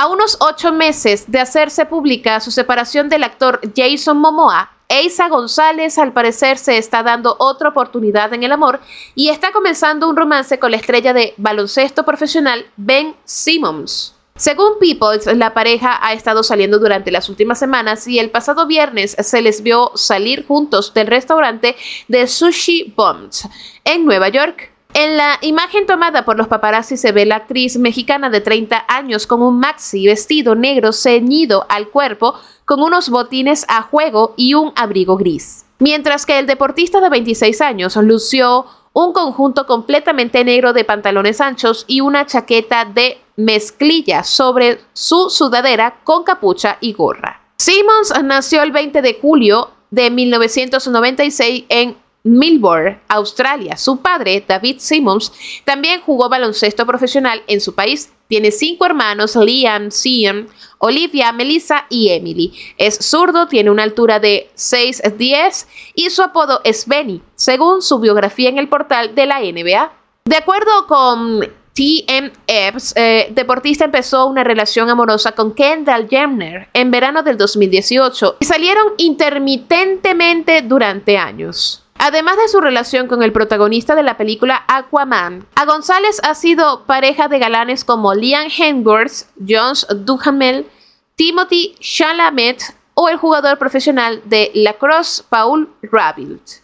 A unos ocho meses de hacerse pública su separación del actor Jason Momoa, Eisa González al parecer se está dando otra oportunidad en el amor y está comenzando un romance con la estrella de baloncesto profesional Ben Simmons. Según Peoples, la pareja ha estado saliendo durante las últimas semanas y el pasado viernes se les vio salir juntos del restaurante de Sushi Bombs en Nueva York. En la imagen tomada por los paparazzi se ve la actriz mexicana de 30 años con un maxi vestido negro ceñido al cuerpo con unos botines a juego y un abrigo gris. Mientras que el deportista de 26 años lució un conjunto completamente negro de pantalones anchos y una chaqueta de mezclilla sobre su sudadera con capucha y gorra. Simmons nació el 20 de julio de 1996 en Melbourne, Australia. Su padre, David Simmons, también jugó baloncesto profesional en su país. Tiene cinco hermanos, Liam, Sian, Olivia, Melissa y Emily. Es zurdo, tiene una altura de 6'10 y su apodo es Benny, según su biografía en el portal de la NBA. De acuerdo con TMF, eh, deportista empezó una relación amorosa con Kendall Jenner en verano del 2018 y salieron intermitentemente durante años. Además de su relación con el protagonista de la película Aquaman, a González ha sido pareja de galanes como Liam Hemsworth, Jones Duhamel, Timothy Chalamet o el jugador profesional de lacrosse Paul Rabilt.